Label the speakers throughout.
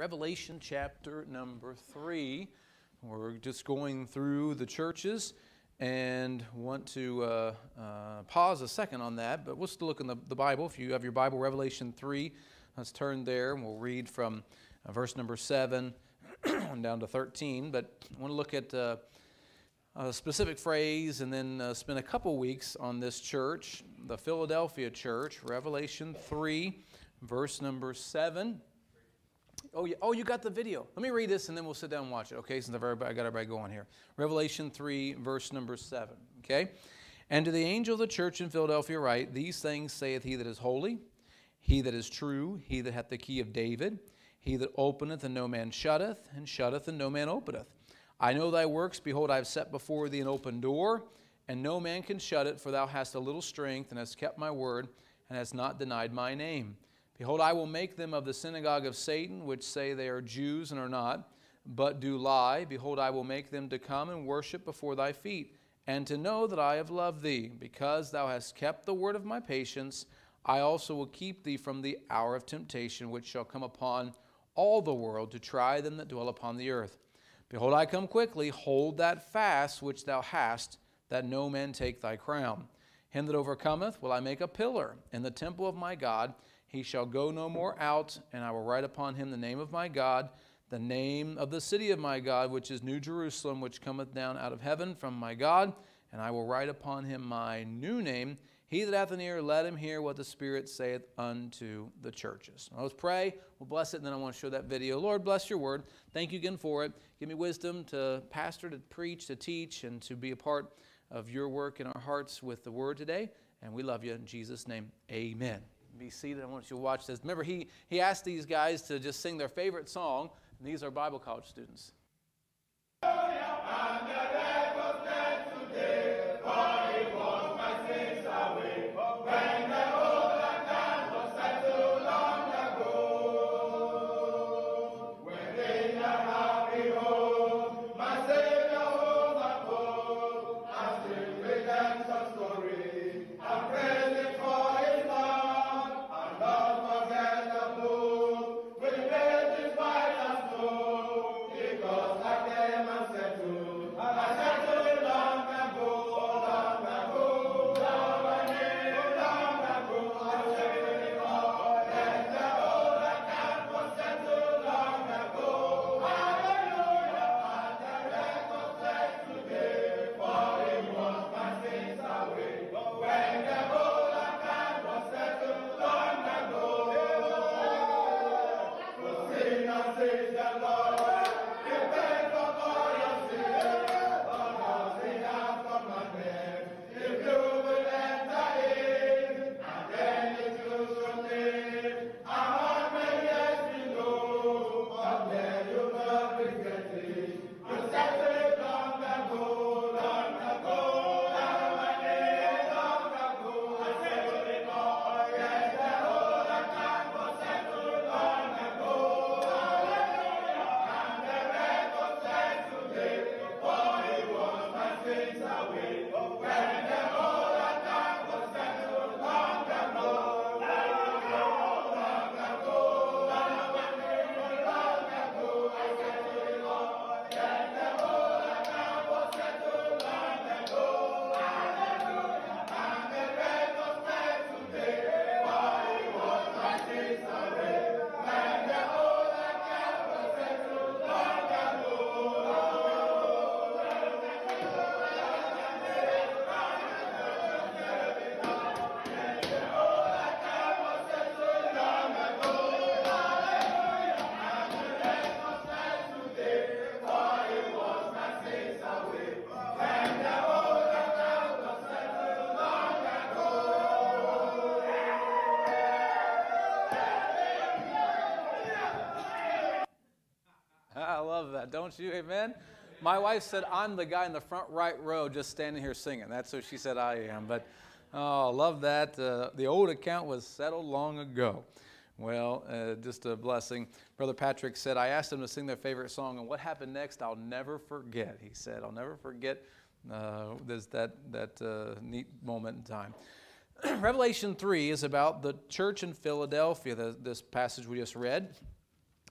Speaker 1: Revelation chapter number 3. We're just going through the churches and want to uh, uh, pause a second on that, but we'll still look in the, the Bible. If you have your Bible, Revelation 3, let's turn there and we'll read from uh, verse number 7 down to 13. But I want to look at uh, a specific phrase and then uh, spend a couple weeks on this church, the Philadelphia church, Revelation 3, verse number 7. Oh, yeah. oh, you got the video. Let me read this and then we'll sit down and watch it, okay? Since I've I got everybody going here. Revelation 3, verse number 7, okay? And to the angel of the church in Philadelphia write, These things saith he that is holy, he that is true, he that hath the key of David, he that openeth and no man shutteth, and shutteth and no man openeth. I know thy works. Behold, I have set before thee an open door, and no man can shut it, for thou hast a little strength, and hast kept my word, and hast not denied my name. Behold, I will make them of the synagogue of Satan, which say they are Jews and are not, but do lie. Behold, I will make them to come and worship before thy feet, and to know that I have loved thee. Because thou hast kept the word of my patience, I also will keep thee from the hour of temptation, which shall come upon all the world to try them that dwell upon the earth. Behold, I come quickly. Hold that fast which thou hast, that no man take thy crown. Him that overcometh will I make a pillar in the temple of my God. He shall go no more out, and I will write upon him the name of my God, the name of the city of my God, which is New Jerusalem, which cometh down out of heaven from my God. And I will write upon him my new name, he that hath an ear, let him hear what the Spirit saith unto the churches. Now let's pray. We'll bless it, and then I want to show that video. Lord, bless your word. Thank you again for it. Give me wisdom to pastor, to preach, to teach, and to be a part of your work in our hearts with the word today. And we love you in Jesus' name. Amen. Be seated. I want you to watch this. Remember, he, he asked these guys to just sing their favorite song, and these are Bible college students. Don't you? Amen? My wife said, I'm the guy in the front right row just standing here singing. That's who she said I am. But oh, love that. Uh, the old account was settled long ago. Well, uh, just a blessing. Brother Patrick said, I asked them to sing their favorite song, and what happened next, I'll never forget. He said, I'll never forget uh, this, that, that uh, neat moment in time. Revelation 3 is about the church in Philadelphia, the, this passage we just read.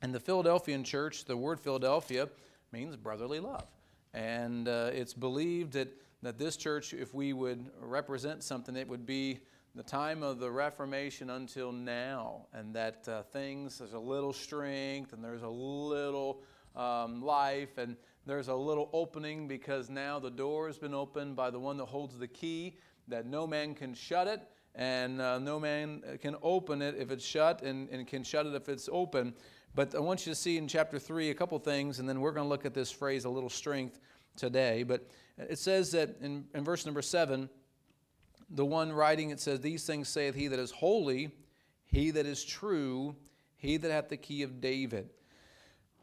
Speaker 1: And the Philadelphian church, the word Philadelphia means brotherly love. And uh, it's believed that, that this church, if we would represent something, it would be the time of the Reformation until now, and that uh, things, there's a little strength and there's a little um, life, and there's a little opening because now the door has been opened by the one that holds the key, that no man can shut it, and uh, no man can open it if it's shut, and, and can shut it if it's open. But I want you to see in chapter 3 a couple things, and then we're going to look at this phrase, a little strength, today. But it says that in, in verse number 7, the one writing it says, These things saith he that is holy, he that is true, he that hath the key of David.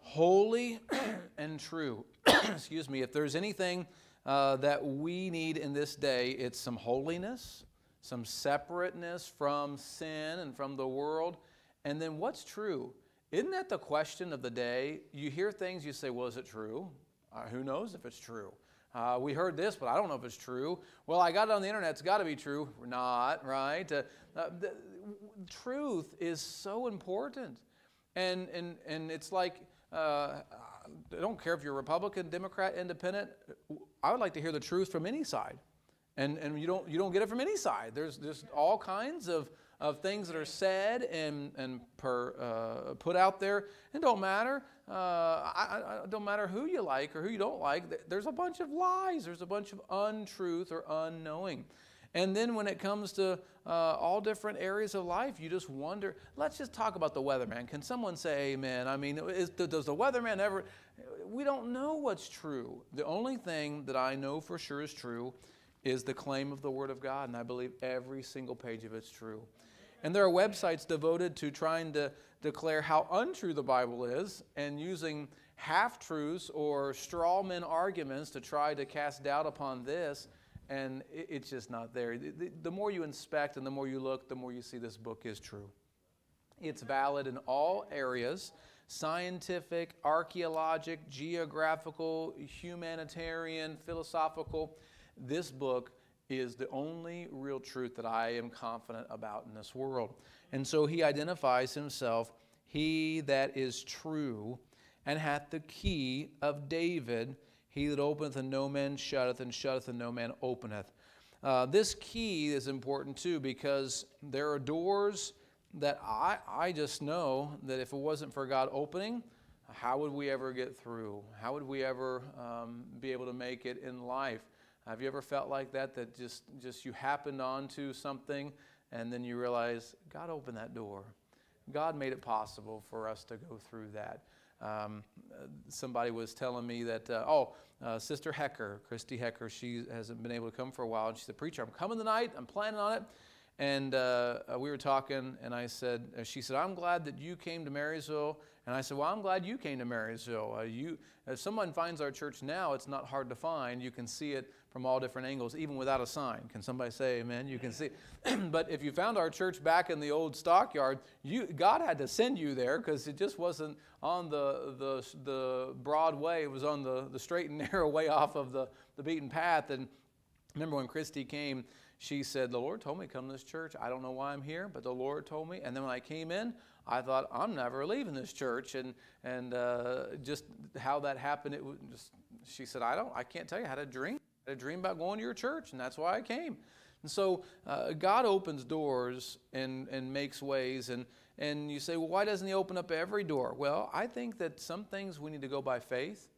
Speaker 1: Holy and true. Excuse me. If there's anything uh, that we need in this day, it's some holiness, some separateness from sin and from the world. And then what's true? Isn't that the question of the day? You hear things, you say, Well, is it true? Uh, who knows if it's true? Uh, we heard this, but I don't know if it's true. Well, I got it on the internet. It's got to be true. Not, right? Uh, uh, the, truth is so important. And, and, and it's like, uh, I don't care if you're Republican, Democrat, Independent. I would like to hear the truth from any side. And, and you, don't, you don't get it from any side. There's, there's all kinds of of things that are said and, and per, uh, put out there. It don't matter. Uh, I, I, don't matter who you like or who you don't like. There's a bunch of lies. There's a bunch of untruth or unknowing. And then when it comes to uh, all different areas of life, you just wonder. Let's just talk about the weatherman. Can someone say amen? I mean, is, does the weatherman ever? We don't know what's true. The only thing that I know for sure is true is the claim of the Word of God, and I believe every single page of it's true. And there are websites devoted to trying to declare how untrue the Bible is and using half truths or straw man arguments to try to cast doubt upon this. And it's just not there. The more you inspect and the more you look, the more you see this book is true. It's valid in all areas scientific, archaeologic, geographical, humanitarian, philosophical. This book is the only real truth that I am confident about in this world. And so he identifies himself, he that is true, and hath the key of David, he that openeth and no man shutteth, and shutteth and no man openeth. Uh, this key is important too because there are doors that I, I just know that if it wasn't for God opening, how would we ever get through? How would we ever um, be able to make it in life? Have you ever felt like that? That just, just you happened onto something and then you realize God opened that door. God made it possible for us to go through that. Um, somebody was telling me that, uh, oh, uh, Sister Hecker, Christy Hecker, she hasn't been able to come for a while. And she said, Preacher, I'm coming tonight. I'm planning on it. And uh, uh we were talking, and I said, uh, she said, I'm glad that you came to Marysville. And I said, Well, I'm glad you came to Marysville. Uh, you, if someone finds our church now, it's not hard to find. You can see it from all different angles, even without a sign. Can somebody say amen? You can see. but if you found our church back in the old stockyard, you, God had to send you there because it just wasn't on the, the, the broad way. It was on the, the straight and narrow way off of the, the beaten path. And remember when Christy came, she said, The Lord told me to come to this church. I don't know why I'm here, but the Lord told me. And then when I came in, I thought, I'm never leaving this church. And, and uh, just how that happened, it was just, she said, I don't, I can't tell you how to dream I had a dream about going to your church, and that's why I came. And so uh, God opens doors and, and makes ways. And, and you say, well, why doesn't He open up every door? Well, I think that some things we need to go by faith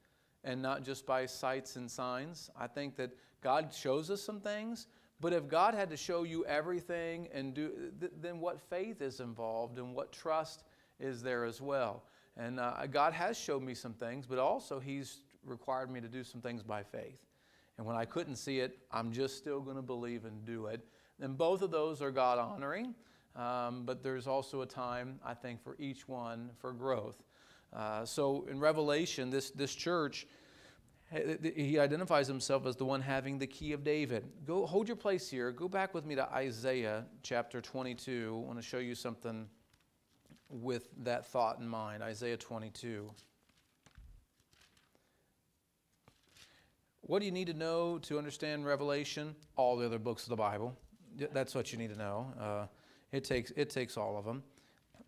Speaker 1: and not just by sights and signs. I think that God shows us some things, but if God had to show you everything and do, th- then what faith is involved and what trust is there as well? And uh, God has showed me some things, but also He's required me to do some things by faith. And when I couldn't see it, I'm just still going to believe and do it. And both of those are God honoring, um, but there's also a time, I think, for each one for growth. Uh, so in Revelation, this, this church, he identifies himself as the one having the key of David. Go hold your place here. Go back with me to Isaiah chapter 22. I want to show you something with that thought in mind. Isaiah 22. What do you need to know to understand Revelation? All the other books of the Bible. That's what you need to know. Uh, it, takes, it takes all of them.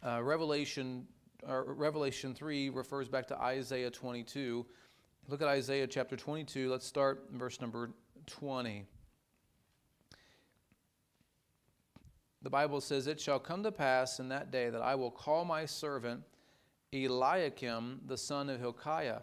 Speaker 1: Uh, Revelation uh, Revelation 3 refers back to Isaiah 22. Look at Isaiah chapter 22. Let's start verse number 20. The Bible says, It shall come to pass in that day that I will call my servant Eliakim, the son of Hilkiah.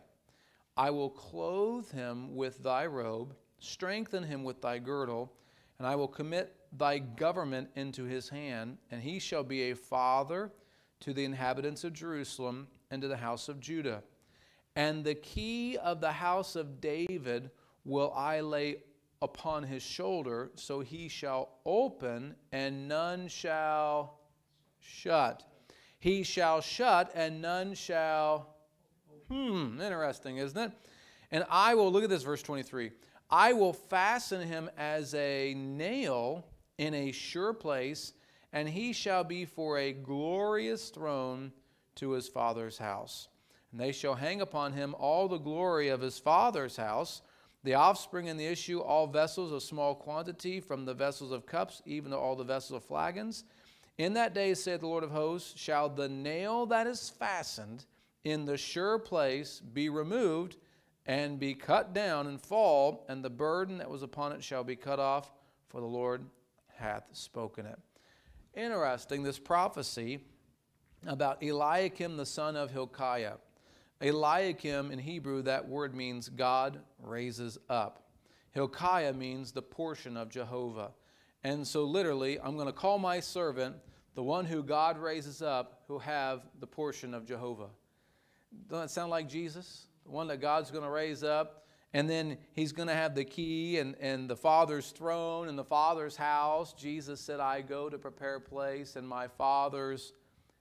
Speaker 1: I will clothe him with thy robe, strengthen him with thy girdle, and I will commit thy government into his hand, and he shall be a father to the inhabitants of Jerusalem and to the house of Judah. And the key of the house of David will I lay upon his shoulder, so he shall open, and none shall shut. He shall shut, and none shall. Hmm, interesting, isn't it? And I will, look at this, verse 23. I will fasten him as a nail in a sure place, and he shall be for a glorious throne to his father's house. And they shall hang upon him all the glory of his father's house, the offspring and the issue, all vessels of small quantity, from the vessels of cups, even to all the vessels of flagons. In that day, saith the Lord of hosts, shall the nail that is fastened in the sure place be removed and be cut down and fall, and the burden that was upon it shall be cut off, for the Lord hath spoken it. Interesting, this prophecy about Eliakim the son of Hilkiah. Eliakim in Hebrew, that word means God raises up. Hilkiah means the portion of Jehovah. And so, literally, I'm going to call my servant the one who God raises up, who have the portion of Jehovah. Doesn't that sound like Jesus? The one that God's going to raise up and then he's going to have the key and, and the Father's throne and the Father's house. Jesus said, I go to prepare a place, and my Father's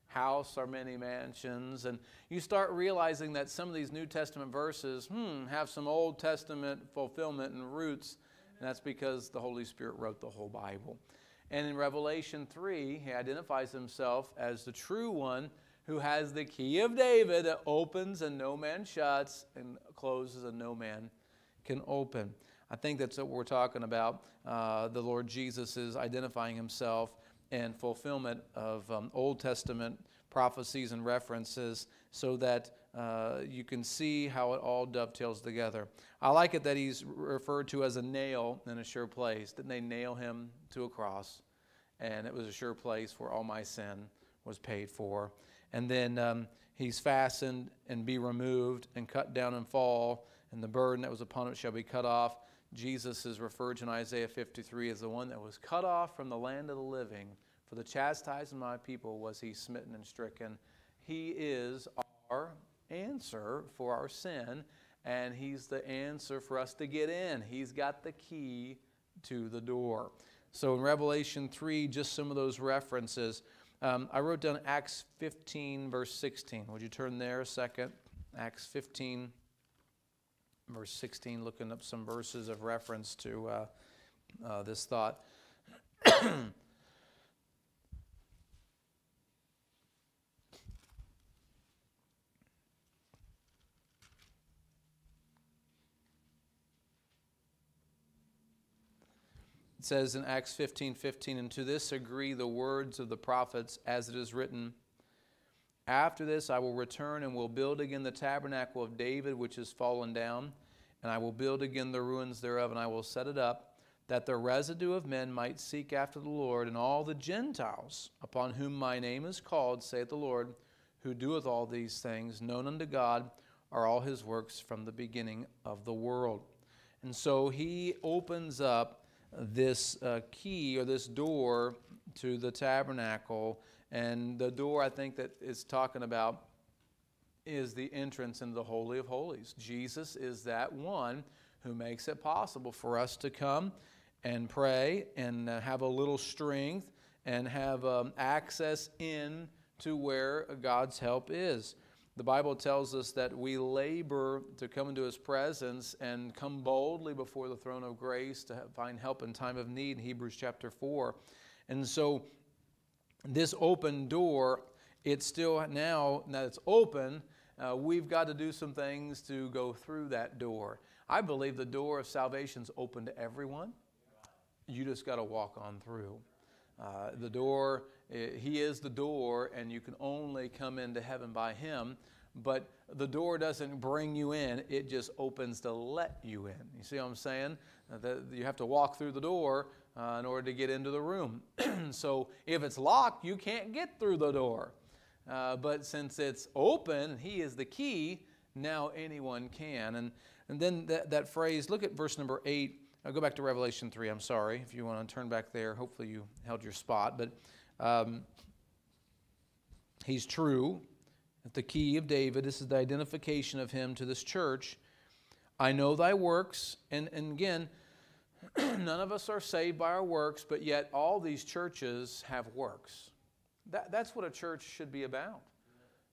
Speaker 1: house are many mansions. And you start realizing that some of these New Testament verses, hmm, have some Old Testament fulfillment and roots. And that's because the Holy Spirit wrote the whole Bible. And in Revelation 3, he identifies himself as the true one who has the key of David that opens and no man shuts and closes and no man can open. I think that's what we're talking about. Uh, the Lord Jesus is identifying himself and fulfillment of um, Old Testament prophecies and references so that uh, you can see how it all dovetails together. I like it that he's referred to as a nail in a sure place. Didn't they nail him to a cross? And it was a sure place where all my sin was paid for. And then um, he's fastened and be removed and cut down and fall and the burden that was upon it shall be cut off. Jesus is referred to in Isaiah 53 as the one that was cut off from the land of the living. For the chastisement of my people was he smitten and stricken. He is our answer for our sin, and he's the answer for us to get in. He's got the key to the door. So in Revelation 3, just some of those references. Um, I wrote down Acts 15, verse 16. Would you turn there a second? Acts 15, verse 16, looking up some verses of reference to uh, uh, this thought. it says in Acts 15 15, and to this agree the words of the prophets as it is written. After this, I will return and will build again the tabernacle of David, which is fallen down, and I will build again the ruins thereof, and I will set it up, that the residue of men might seek after the Lord, and all the Gentiles, upon whom my name is called, saith the Lord, who doeth all these things, known unto God are all his works from the beginning of the world. And so he opens up this uh, key or this door to the tabernacle and the door I think that is talking about is the entrance into the Holy of Holies. Jesus is that one who makes it possible for us to come and pray and uh, have a little strength and have um, access in to where God's help is. The Bible tells us that we labor to come into His presence and come boldly before the throne of grace to find help in time of need, Hebrews chapter 4. And so this open door, it's still now that it's open, uh, we've got to do some things to go through that door. I believe the door of salvation is open to everyone. You just got to walk on through. Uh, the door, He is the door, and you can only come into heaven by Him. But the door doesn't bring you in, it just opens to let you in. You see what I'm saying? Uh, that you have to walk through the door uh, in order to get into the room. so if it's locked, you can't get through the door. Uh, but since it's open, He is the key, now anyone can. And, and then that, that phrase, look at verse number 8. I'll go back to Revelation 3. I'm sorry if you want to turn back there. Hopefully you held your spot. But um, He's true. The key of David, this is the identification of him to this church. I know thy works. And, and again, none of us are saved by our works, but yet all these churches have works. That, that's what a church should be about.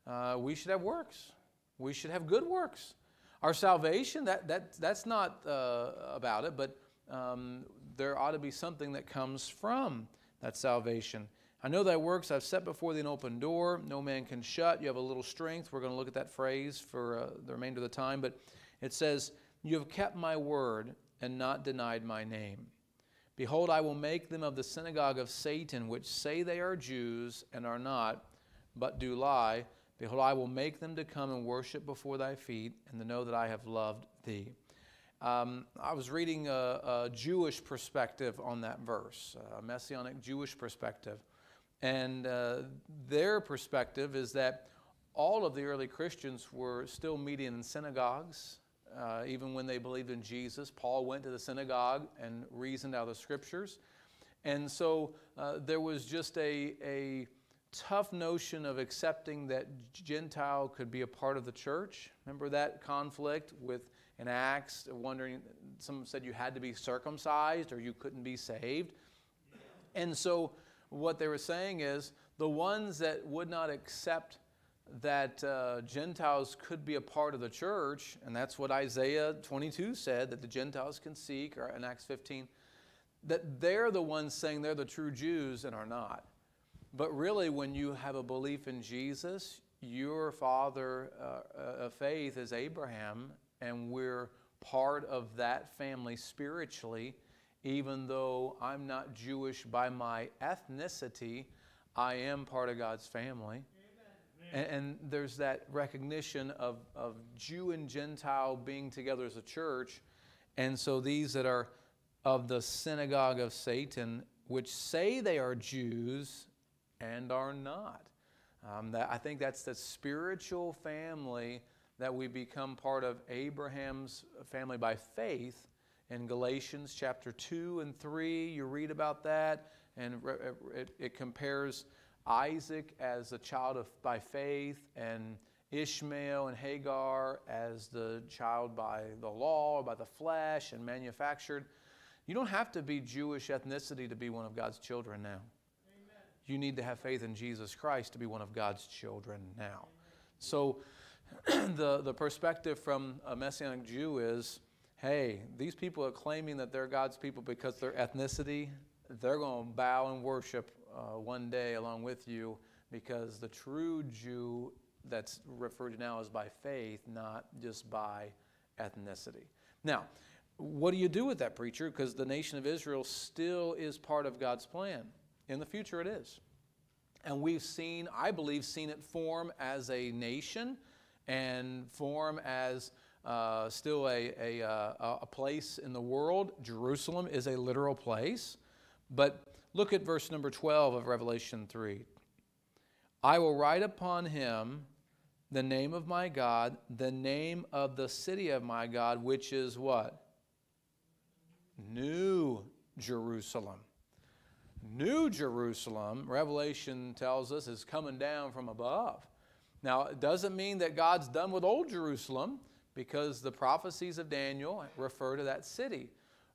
Speaker 1: Uh, we should have works. We should have good works. Our salvation, that, that, that's not uh, about it, but um, there ought to be something that comes from that salvation. I know thy works I've set before thee an open door, no man can shut. You have a little strength. We're going to look at that phrase for uh, the remainder of the time, but it says, You have kept my word and not denied my name. Behold, I will make them of the synagogue of Satan, which say they are Jews and are not, but do lie. Behold, I will make them to come and worship before thy feet, and to know that I have loved thee. Um, I was reading a, a, Jewish perspective on that verse, a messianic Jewish perspective. And uh, their perspective is that all of the early Christians were still meeting in synagogues, uh, even when they believed in Jesus. Paul went to the synagogue and reasoned out the scriptures. And so uh, there was just a, a tough notion of accepting that Gentile could be a part of the church. Remember that conflict with an Acts, wondering, some said you had to be circumcised or you couldn't be saved. And so what they were saying is the ones that would not accept that uh, Gentiles could be a part of the church, and that's what Isaiah 22 said that the Gentiles can seek, or in Acts 15, that they're the ones saying they're the true Jews and are not. But really, when you have a belief in Jesus, your father uh, of faith is Abraham, and we're part of that family spiritually, even though I'm not Jewish by my ethnicity, I am part of God's family. And, and, there's that recognition of, of Jew and Gentile being together as a church. And so these that are of the synagogue of Satan, which say they are Jews and are not. Um, that, I think that's the spiritual family that we become part of Abraham's family by faith. In Galatians chapter 2 and 3, you read about that, and it, it compares Isaac as a child of, by faith, and Ishmael and Hagar as the child by the law or by the flesh and manufactured. You don't have to be Jewish ethnicity to be one of God's children now. Amen. You need to have faith in Jesus Christ to be one of God's children now. So, the, the perspective from a Messianic Jew is hey, these people are claiming that they're God's people because their ethnicity, they're going to bow and worship uh, one day along with you because the true Jew that's referred to now is by faith, not just by ethnicity. Now, what do you do with that preacher? Because the nation of Israel still is part of God's plan. In the future, it is. And we've seen, I believe, seen it form as a nation and form as uh, still a, a, uh, a place in the world. Jerusalem is a literal place. But Look at verse number 12 of Revelation 3. I will write upon him the name of my God, the name of the city of my God, which is what? New Jerusalem. New Jerusalem, Revelation tells us, is coming down from above. Now, it doesn't mean that God's done with Old Jerusalem because the prophecies of Daniel refer to that city.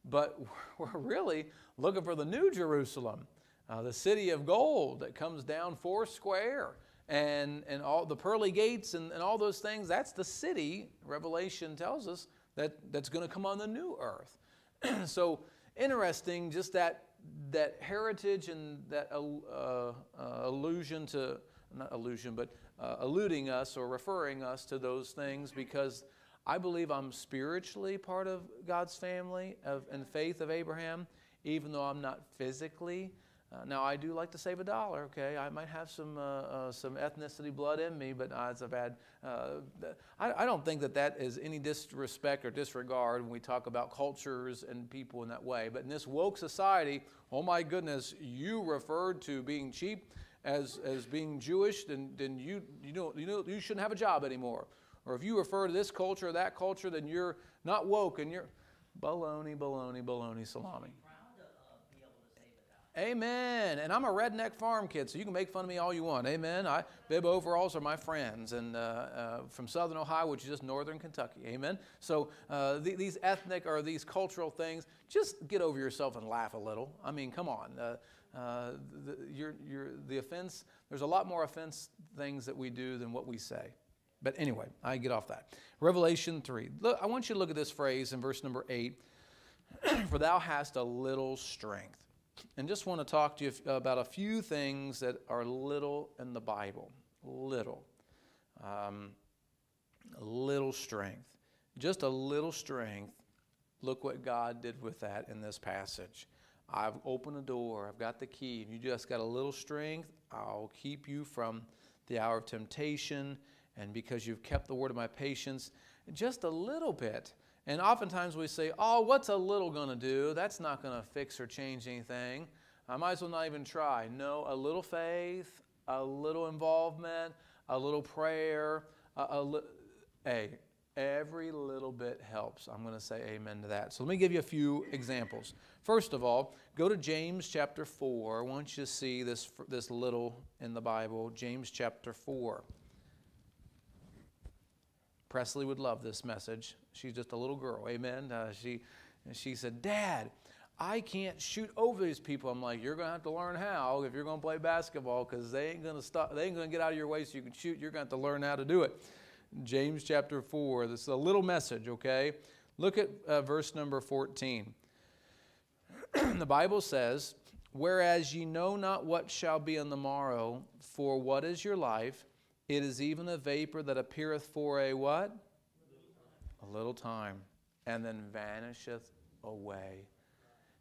Speaker 1: But we're really looking for the new Jerusalem, uh, the city of gold that comes down four square and, and all the pearly gates and, and all those things. That's the city, Revelation tells us, that, that's going to come on the new earth. so interesting, just that, that heritage and that uh, uh, allusion to, not allusion, but uh, alluding us or referring us to those things because I believe I'm spiritually part of God's family of, and faith of Abraham, even though I'm not physically Uh, now, I do like to save a dollar, okay? I might have some, uh, uh, some ethnicity blood in me, but a bad. Uh, I, I don't think that that is any disrespect or disregard when we talk about cultures and people in that way. But in this woke society, oh my goodness, you referred to being cheap as, as being Jewish, then, then you, you, know, you, know, you shouldn't have a job anymore. Or if you refer to this culture or that culture, then you're not woke and you're baloney, baloney, baloney, salami. Amen. And I'm a redneck farm kid, so you can make fun of me all you want. Amen. I, bib overalls are my friends, and uh, uh, from Southern Ohio, which is just northern Kentucky. Amen. So uh, the, these ethnic or these cultural things, just get over yourself and laugh a little. I mean, come on. Uh, uh, the, you're, you're, the offense. There's a lot more offense things that we do than what we say. But anyway, I get off that. Revelation 3. Look, I want you to look at this phrase in verse number 8 For thou hast a little strength and just want to talk to you about a few things that are little in the Bible. Little. Um, little strength. Just a little strength. Look what God did with that in this passage. I've opened a door, I've got the key. You just got a little strength, I'll keep you from the hour of temptation. And because you've kept the word of my patience, just a little bit and oftentimes we say, oh, what's a little going to do? That's not going to fix or change anything. I might as well not even try. No, a little faith, a little involvement, a little prayer, a, a li- hey, every little bit helps. I'm going to say amen to that. So let me give you a few examples. First of all, go to James chapter 4. I want you to see this, this little in the Bible. James chapter 4. Presley would love this message. She's just a little girl, amen. Uh, she, she said, Dad, I can't shoot over these people. I'm like, you're going to have to learn how if you're going to play basketball because they ain't going to stop. They ain't to get out of your way so you can shoot. You're going to have to learn how to do it. James chapter 4. This is a little message, okay? Look at uh, verse number 14. the Bible says, Whereas ye know not what shall be on the morrow, for what is your life? It is even a vapor that appeareth for a what? A little time, and then vanisheth away.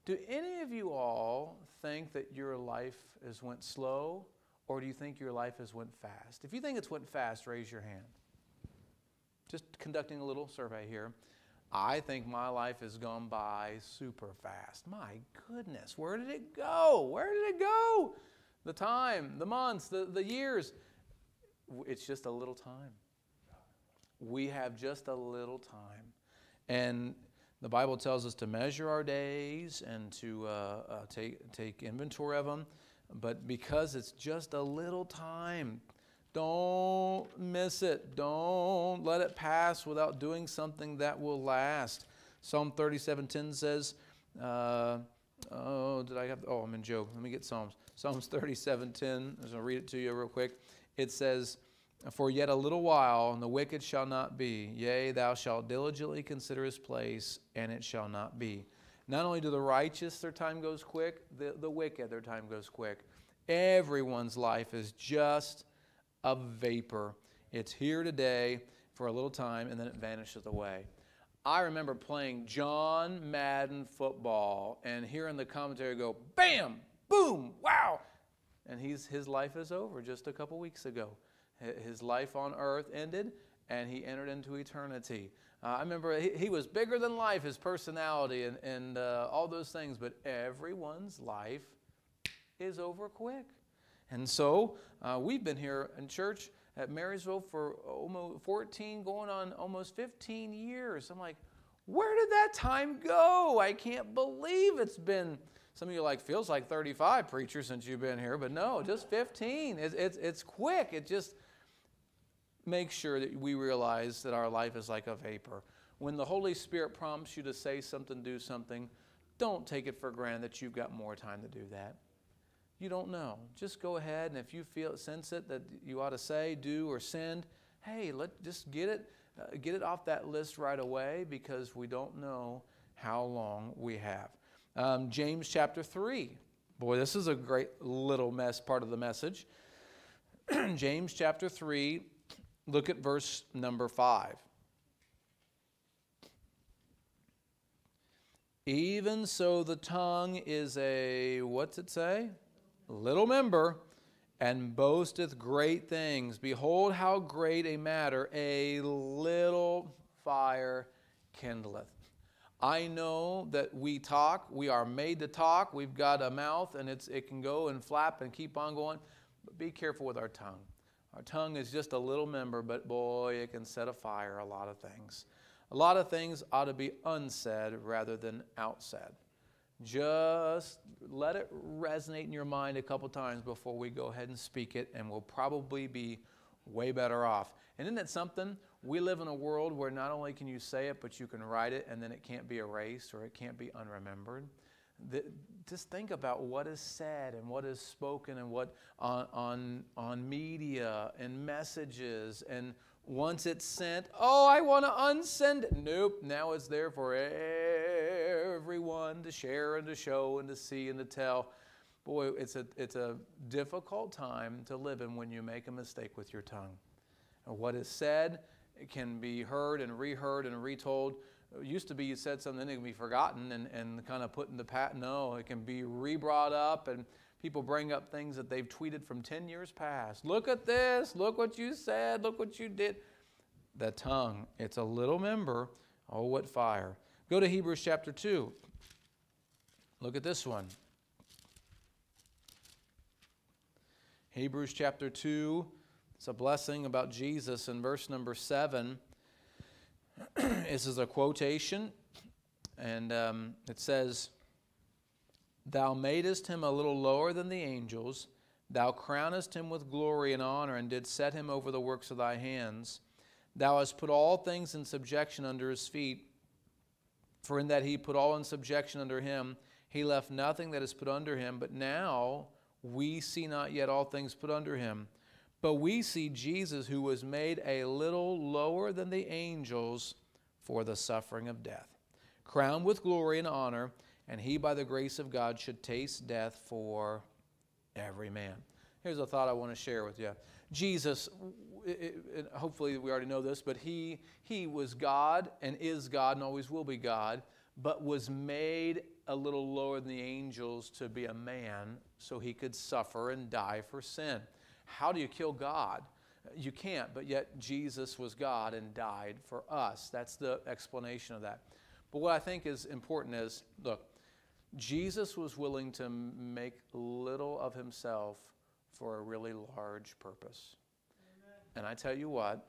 Speaker 1: Do any of you all think that your life has went slow, or do you think your life has went fast? If you think it's went fast, raise your hand. Just conducting a little survey here. I think my life has gone by super fast. My goodness, where did it go? Where did it go? The time, the months, the, the years. It's just a little time. We have just a little time. And the Bible tells us to measure our days and to uh, uh, take, take inventory of them. But because it's just a little time, don't miss it. Don't let it pass without doing something that will last. Psalm 37:10 says, uh, "Oh, did I have? Oh, I'm in Job. Let me get Psalms. Psalms 37:10. I'm going to read it to you real quick it says, For yet a little while, and the wicked shall not be. Yea, thou shalt diligently consider his place, and it shall not be. Not only do the righteous, their time goes quick, the, the wicked, their time goes quick. Everyone's life is just a vapor. It's here today for a little time, and then it vanishes away. I remember playing John Madden football and hearing the commentary go, bam, boom, wow and he's, his life is over just a couple weeks ago. His life on earth ended, and he entered into eternity. Uh, I remember he, he, was bigger than life, his personality, and, and uh, all those things, but everyone's life is over quick. And so uh, we've been here in church at Marysville for almost 14, going on almost 15 years. I'm like, where did that time go? I can't believe it's been some of you like, feels like 35 preachers since you've been here, but no, just 15. It's, it's, it's quick. It just makes sure that we realize that our life is like a vapor. When the Holy Spirit prompts you to say something, do something, don't take it for granted that you've got more time to do that. You don't know. Just go ahead, and if you feel sense it that you ought to say, do, or send, hey, let just get it, uh, get it off that list right away because we don't know how long we have. Um, James chapter 3. Boy, this is a great little mess part of the message. James chapter 3, look at verse number 5. Even so, the tongue is a, what's it say? little member, and boasteth great things. Behold, how great a matter a little fire kindleth. I know that we talk, we are made to talk, we've got a mouth and it's, it can go and flap and keep on going, but be careful with our tongue. Our tongue is just a little member, but boy, it can set afire a lot of things. A lot of things ought to be unsaid rather than outsaid. Just let it resonate in your mind a couple times before we go ahead and speak it, and we'll probably be way better off. And isn't it something? We live in a world where not only can you say it, but you can write it, and then it can't be erased or it can't be unremembered. The, just think about what is said and what is spoken and what on, on, on media and messages and once it's sent, oh, I want to unsend it. Nope, now it's there for everyone to share and to show and to see and to tell. Boy, it's a, it's a difficult time to live in when you make a mistake with your tongue. And what is said can be heard and reheard and retold. It used to be you said something, it can be forgotten and, and kind of put in the pat. No, it can be re brought up and People bring up things that they've tweeted from 10 years past. Look at this. Look what you said. Look what you did. The tongue, it's a little member. Oh, what fire. Go to Hebrews chapter 2. Look at this one. Hebrews chapter 2. It's a blessing about Jesus in verse number 7. this is a quotation, and um, it says, Thou madest him a little lower than the angels. Thou crownest him with glory and honor, and didst set him over the works of thy hands. Thou hast put all things in subjection under his feet. For in that he put all in subjection under him, he left nothing that is put under him. But now we see not yet all things put under him. But we see Jesus, who was made a little lower than the angels for the suffering of death, crowned with glory and honor and he, by the grace of God, should taste death for every man. Here's a thought I want to share with you. Jesus, hopefully we already know this, but he, he was God and is God and always will be God, but was made a little lower than the angels to be a man so he could suffer and die for sin. How do you kill God? You can't, but yet Jesus was God and died for us. That's the explanation of that. But what I think is important is look, Jesus was willing to make little of himself for a really large purpose. Amen. And I tell you what,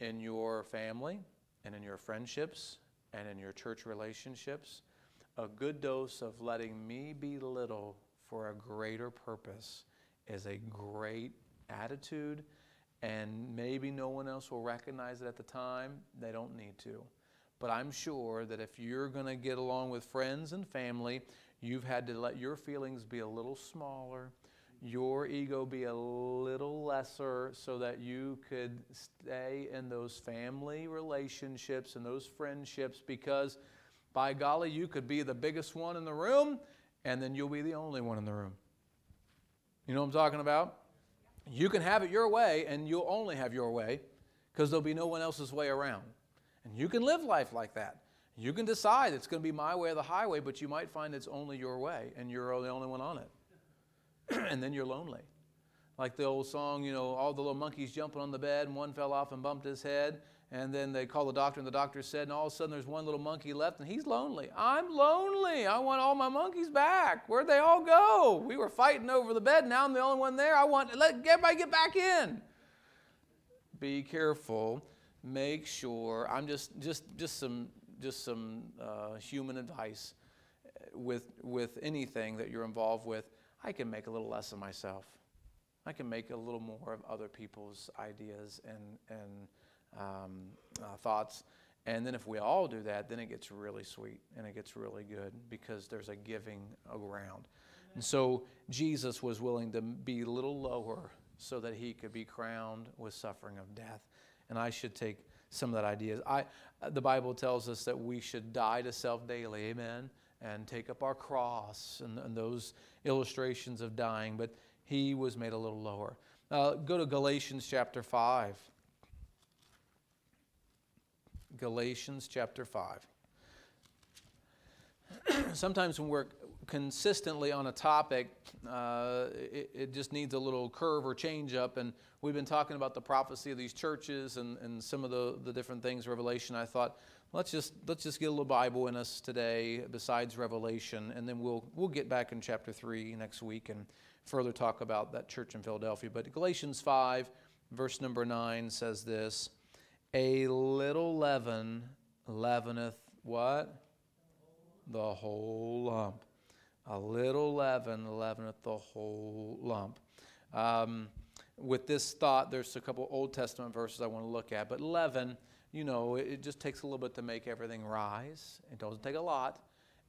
Speaker 1: in your family and in your friendships and in your church relationships, a good dose of letting me be little for a greater purpose is a great attitude. And maybe no one else will recognize it at the time. They don't need to. But I'm sure that if you're going to get along with friends and family, you've had to let your feelings be a little smaller, your ego be a little lesser, so that you could stay in those family relationships and those friendships because, by golly, you could be the biggest one in the room and then you'll be the only one in the room. You know what I'm talking about? You can have it your way and you'll only have your way because there'll be no one else's way around. And you can live life like that. You can decide it's going to be my way or the highway, but you might find it's only your way and you're the only one on it. and then you're lonely. Like the old song, you know, all the little monkeys jumping on the bed and one fell off and bumped his head. And then they called the doctor, and the doctor said, and all of a sudden there's one little monkey left, and he's lonely. I'm lonely. I want all my monkeys back. Where'd they all go? We were fighting over the bed. Now I'm the only one there. I want let everybody get back in. Be careful make sure i'm just just just some just some uh, human advice with with anything that you're involved with i can make a little less of myself i can make a little more of other people's ideas and and um, uh, thoughts and then if we all do that then it gets really sweet and it gets really good because there's a giving around and so jesus was willing to be a little lower so that he could be crowned with suffering of death and I should take some of that ideas. I, the Bible tells us that we should die to self daily, amen, and take up our cross and, and those illustrations of dying, but he was made a little lower. Uh, go to Galatians chapter 5. Galatians chapter 5. Sometimes when we're consistently on a topic, uh, it, it, just needs a little curve or change up. And we've been talking about the prophecy of these churches and, and some of the, the different things, Revelation. I thought, let's just, let's just get a little Bible in us today besides Revelation, and then we'll, we'll get back in chapter 3 next week and further talk about that church in Philadelphia. But Galatians 5, verse number 9 says this A little leaven leaveneth what? The whole lump. A little leaven leaveneth the whole lump. Um, with this thought, there's a couple Old Testament verses I want to look at. But leaven, you know, it just takes a little bit to make everything rise. It doesn't take a lot.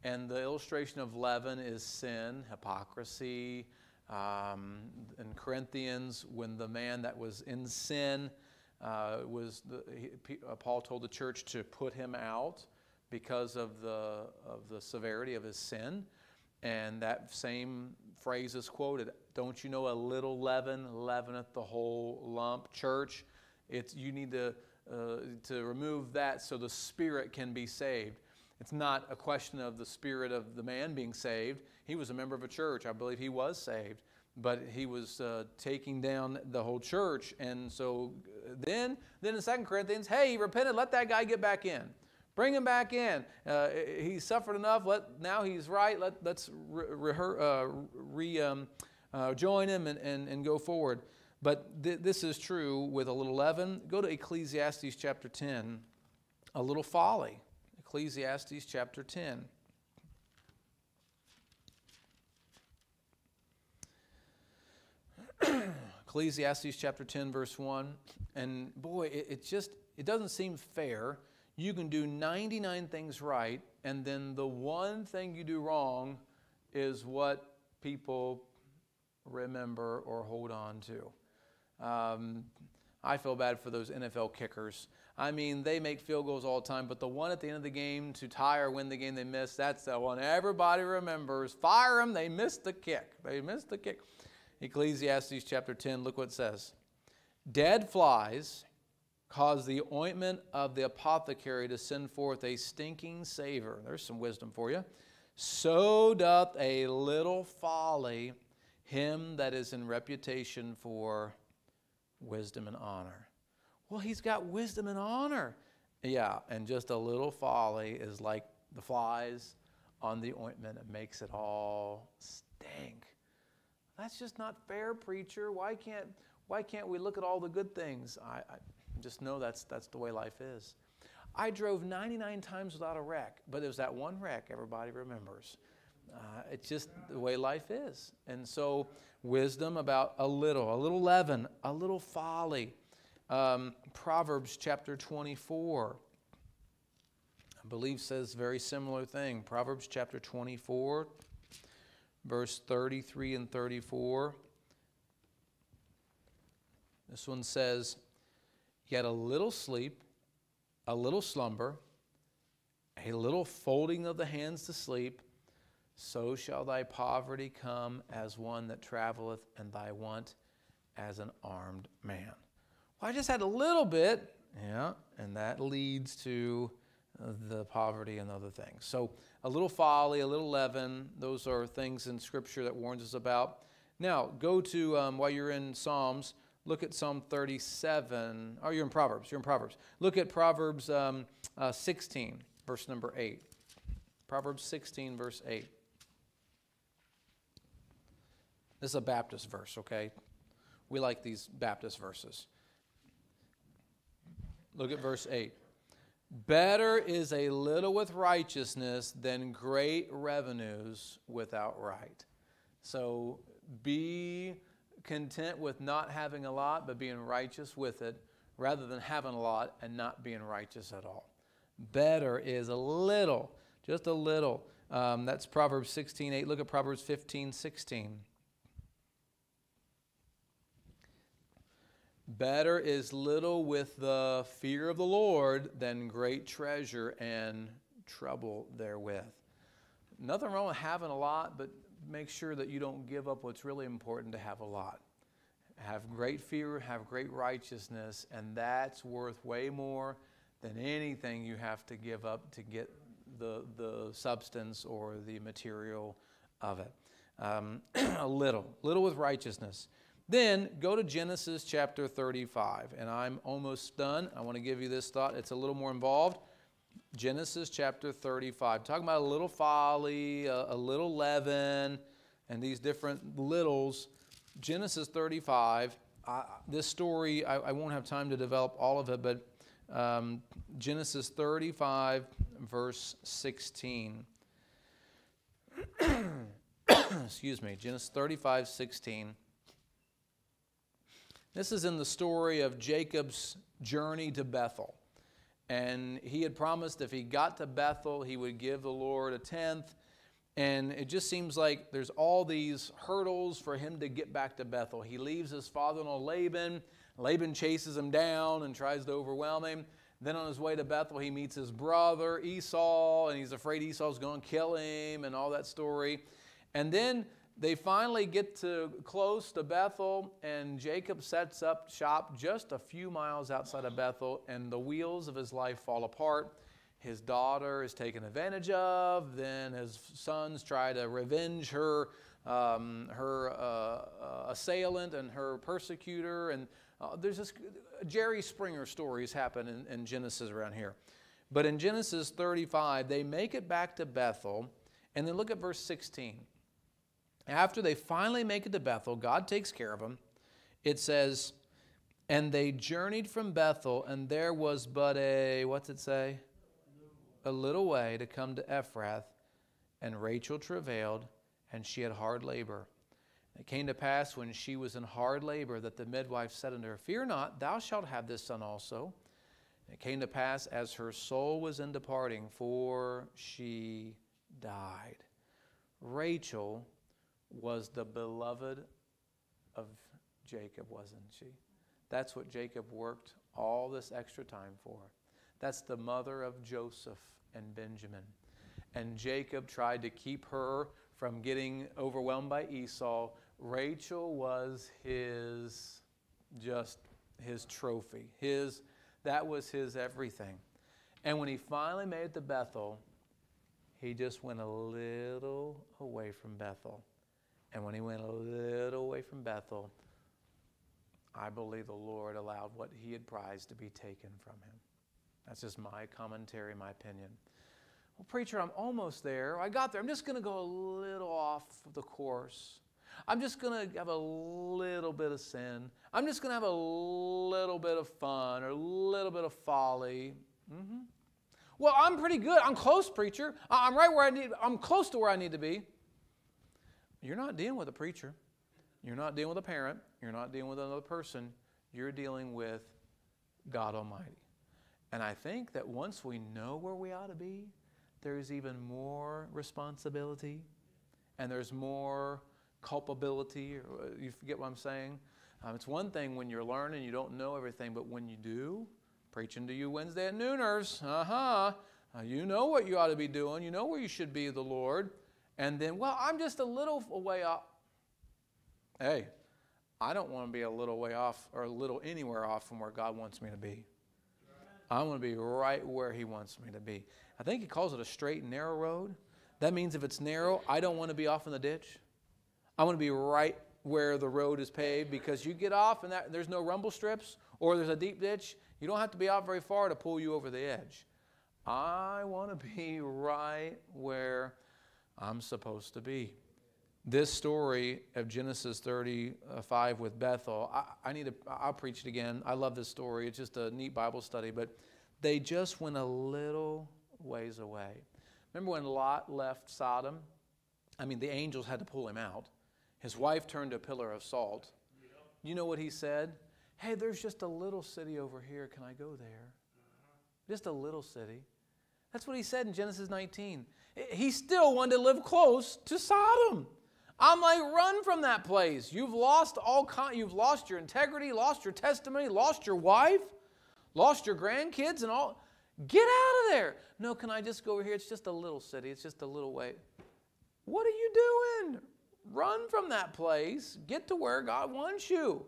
Speaker 1: And the illustration of leaven is sin, hypocrisy. Um, in Corinthians, when the man that was in sin uh, was, the, he, uh, Paul told the church to put him out because of the, of the severity of his sin. And that same phrase is quoted Don't you know a little leaven leaveneth the whole lump? Church, it's, you need to, uh, to remove that so the spirit can be saved. It's not a question of the spirit of the man being saved. He was a member of a church. I believe he was saved. But he was uh, taking down the whole church. And so then, then in 2 Corinthians, hey, he repented, let that guy get back in. Bring him back in. Uh, he suffered enough. Let, now he's right. Let, let's re, uh, re um, uh, join him and, and, and go forward. But th- this is true with a little leaven. Go to Ecclesiastes chapter 10. A little folly. Ecclesiastes chapter 10. Ecclesiastes chapter 10, verse 1. And boy, it, it just it doesn't seem fair you can do 99 things right, and then the one thing you do wrong is what people remember or hold on to. Um, I feel bad for those NFL kickers. I mean, they make field goals all the time, but the one at the end of the game to tie or win the game they missed, that's the one everybody remembers. Fire them, they missed the kick. They missed the kick. Ecclesiastes chapter 10, look what it says. Dead flies cause the ointment of the apothecary to send forth a stinking savor. There's some wisdom for you. So doth a little folly him that is in reputation for wisdom and honor. Well, he's got wisdom and honor. Yeah, and just a little folly is like the flies on the ointment. It makes it all stink. That's just not fair, preacher. Why can't, why can't we look at all the good things? I, I just know that's, that's the way life is. I drove 99 times without a wreck, but there's that one wreck everybody remembers. Uh, it's just the way life is. And so, wisdom about a little, a little leaven, a little folly. Um, Proverbs chapter 24, I believe, says very similar thing. Proverbs chapter 24, verse 33 and 34. This one says, Yet a little sleep, a little slumber, a little folding of the hands to sleep, so shall thy poverty come as one that traveleth, and thy want as an armed man. Well, I just had a little bit, yeah, and that leads to the poverty and other things. So, a little folly, a little leaven, those are things in Scripture that warns us about. Now, go to, um, while you're in Psalms, Look at Psalm 37. Oh, you're in Proverbs. You're in Proverbs. Look at Proverbs um, uh, 16, verse number 8. Proverbs 16, verse 8. This is a Baptist verse, okay? We like these Baptist verses. Look at verse 8. Better is a little with righteousness than great revenues without right. So be content with not having a lot, but being righteous with it, rather than having a lot and not being righteous at all. Better is a little, just a little. Um, that's Proverbs 16 8. Look at Proverbs 15 16. Better is little with the fear of the Lord than great treasure and trouble therewith. Nothing wrong with having a lot, but make sure that you don't give up what's really important to have a lot. Have great fear, have great righteousness, and that's worth way more than anything you have to give up to get the, the substance or the material of it. Um, a little, little with righteousness. Then go to Genesis chapter 35, and I'm almost done. I want to give you this thought. It's a little more involved. Genesis chapter 35. Talking about a little folly, a, a little leaven, and these different littles. Genesis 35. I, this story, I, I, won't have time to develop all of it, but um, Genesis 35, verse 16. Excuse me, Genesis 35, 16. This is in the story of Jacob's journey to Bethel. And he had promised if he got to Bethel, he would give the Lord a tenth. And it just seems like there's all these hurdles for him to get back to Bethel. He leaves his father in law Laban. Laban chases him down and tries to overwhelm him. Then on his way to Bethel, he meets his brother Esau, and he's afraid Esau's going to kill him and all that story. And then they finally get to close to Bethel, and Jacob sets up shop just a few miles outside of Bethel, and the wheels of his life fall apart. His daughter is taken advantage of. Then his sons try to revenge her, um, her uh, uh, assailant and her persecutor. And uh, there's this Jerry Springer stories happen in, in Genesis around here. But in Genesis 35, they make it back to Bethel, and then look at verse 16. After they finally make it to Bethel, God takes care of them. It says, And they journeyed from Bethel, and there was but a, what's it say? A little way to come to Ephrath. And Rachel travailed, and she had hard labor. It came to pass when she was in hard labor that the midwife said unto her, Fear not, thou shalt have this son also. it came to pass as her soul was in departing, for she died. Rachel was the beloved of Jacob, wasn't she? That's what Jacob worked all this extra time for. That's the mother of Joseph and Benjamin. And Jacob tried to keep her from getting overwhelmed by Esau. Rachel was his just his trophy. His that was his everything. And when he finally made it to Bethel, he just went a little away from Bethel. And when he went a little way from Bethel, I believe the Lord allowed what he had prized to be taken from him. That's just my commentary, my opinion. Well, preacher, I'm almost there. I got there. I'm just going to go a little off the course. I'm just going to have a little bit of sin. I'm just going to have a little bit of fun or a little bit of folly. Mm-hmm. Well, I'm pretty good. I'm close, preacher. I'm right where I need. I'm close to where I need to be. You're not dealing with a preacher. You're not dealing with a parent. You're not dealing with another person. You're dealing with God Almighty. And I think that once we know where we ought to be, there's even more responsibility and there's more culpability. You forget what I'm saying? Um, it's one thing when you're learning, you don't know everything, but when you do, preaching to you Wednesday at nooners, uh-huh, uh, you know what you ought to be doing. You know where you should be the Lord. And then, well, I'm just a little way off. Hey, I don't want to be a little way off or a little anywhere off from where God wants me to be. I want to be right where He wants me to be. I think He calls it a straight and narrow road. That means if it's narrow, I don't want to be off in the ditch. I want to be right where the road is paved because you get off and that, there's no rumble strips or there's a deep ditch. You don't have to be out very far to pull you over the edge. I want to be right where I'm supposed to be. This story of Genesis 35 with Bethel, I, I need to, I'll preach it again. I love this story. It's just a neat Bible study, but they just went a little ways away. Remember when Lot left Sodom? I mean, the angels had to pull him out. His wife turned to a pillar of salt. You know what he said? Hey, there's just a little city over here. Can I go there? Uh-huh. Just a little city. That's what he said in Genesis 19 he still wanted to live close to Sodom. I'm like, run from that place. You've lost all con- you've lost your integrity, lost your testimony, lost your wife, lost your grandkids, and all. Get out of there. No, can I just go over here? It's just a little city. It's just a little way. What are you doing? Run from that place. Get to where God wants you.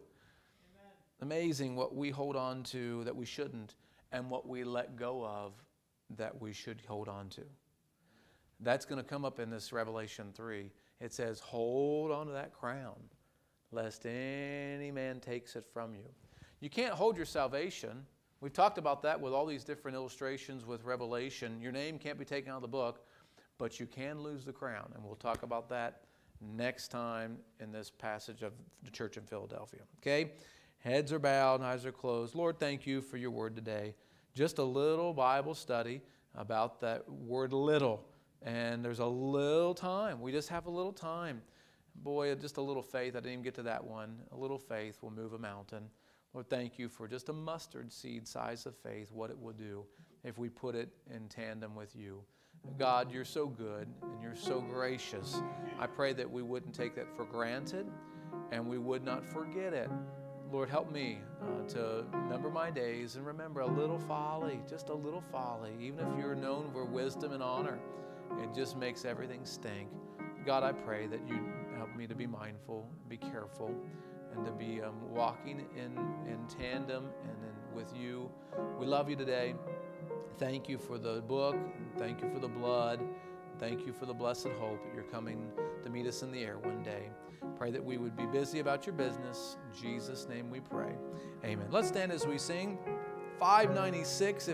Speaker 1: Amen. Amazing what we hold on to that we shouldn't, and what we let go of that we should hold on to. That's going to come up in this Revelation 3. It says, Hold on to that crown, lest any man takes it from you. You can't hold your salvation. We've talked about that with all these different illustrations with Revelation. Your name can't be taken out of the book, but you can lose the crown. And we'll talk about that next time in this passage of the church in Philadelphia. Okay? Heads are bowed, eyes are closed. Lord, thank you for your word today. Just a little Bible study about that word little. And there's a little time. We just have a little time. Boy, just a little faith. I didn't even get to that one. A little faith will move a mountain. Lord, thank you for just a mustard seed size of faith, what it will do if we put it in tandem with you. God, you're so good and you're so gracious. I pray that we wouldn't take that for granted and we would not forget it. Lord, help me uh, to remember my days and remember a little folly, just a little folly. Even if you're known for wisdom and honor, it just makes everything stink. God, I pray that you help me to be mindful, be careful, and to be um, walking in, in tandem and in, with you. We love you today. Thank you for the book. Thank you for the blood. Thank you for the blessed hope that you're coming to meet us in the air one day. Pray that we would be busy about your business. In Jesus' name we pray. Amen. Let's stand as we sing 596. If